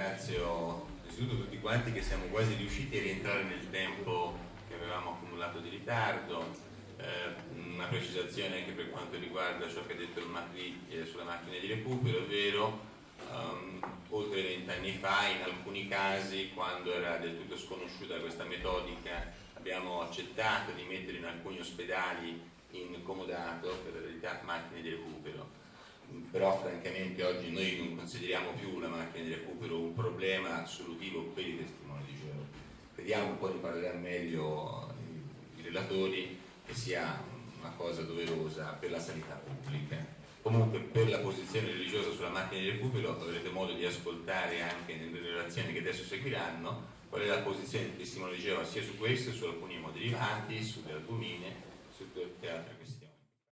ringrazio innanzitutto tutti quanti che siamo quasi riusciti a rientrare nel tempo che avevamo accumulato di ritardo. Eh, una precisazione anche per quanto riguarda ciò che ha detto il Macri eh, sulla macchina di recupero, ovvero um, oltre vent'anni fa in alcuni casi quando era del tutto sconosciuta questa metodica abbiamo accettato di mettere in alcuni ospedali in comodato per la verità macchine di recupero però francamente oggi noi non consideriamo più la macchina di recupero problema solutivo per i testimoni di Geova. Vediamo, poi ne parleranno meglio i, i relatori, che sia una cosa doverosa per la sanità pubblica. Comunque per la posizione religiosa sulla macchina di recupero avrete modo di ascoltare anche nelle relazioni che adesso seguiranno qual è la posizione del testimone di Geova sia su questo, su alcuni moderivanti, sulle albumine,